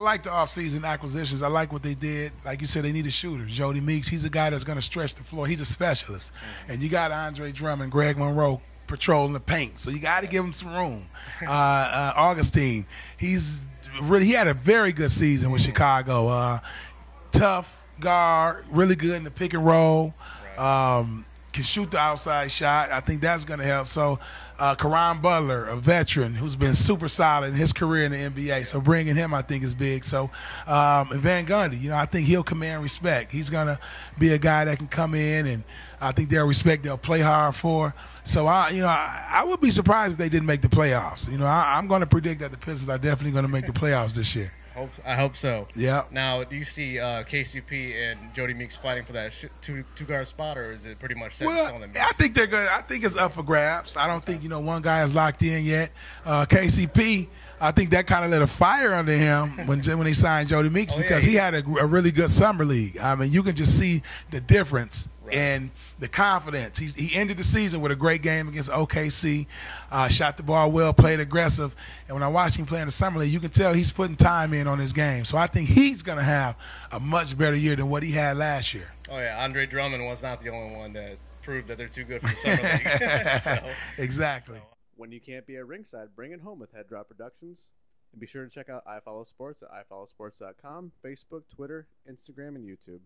I like the offseason acquisitions. I like what they did. Like you said, they need a shooter. Jodie Meeks, he's a guy that's going to stretch the floor. He's a specialist. Mm-hmm. And you got Andre Drummond, Greg Monroe patrolling the paint. So you got to give him some room. Uh, uh, Augustin, he's really he had a very good season with Chicago. Uh, tough guard, really good in the pick and roll. Um, can shoot the outside shot. I think that's going to help. So uh, Caron Butler, a veteran who's been super solid in his career in the NBA. So bringing him, I think, is big. So um, and Van Gundy, you know, I think he'll command respect. He's going to be a guy that can come in and I think they'll respect. They'll play hard for. So I, you know, I, I would be surprised if they didn't make the playoffs. You know, I, am going to predict that the Pistons are definitely going to make the playoffs this year. Hope, I hope so. Yeah. Now, do you see uh, KCP and Jodie Meeks fighting for that sh- two two guard spot, or is it pretty much set well, in? I think they're good. I think it's up for grabs. I don't think you know one guy is locked in yet. Uh, KCP. I think that kind of lit a fire under him when when he signed Jodie Meeks oh, because yeah, he had a, a, really good summer league. I mean, you can just see the difference right. in the confidence. He's, he ended the season with a great game against OKC, uh, shot the ball well, played aggressive, and when I watch him play in the summer league, you can tell he's putting time in on his game. So I think he's going to have a much better year than what he had last year. Oh yeah, Andre Drummond was not the only one that proved that they're too good for the summer league. so, exactly. So. When you can't be at ringside, bring it home with Head Drop Productions. And be sure to check out iFolloSports at ifollosports.com, Facebook, Twitter, Instagram, and YouTube.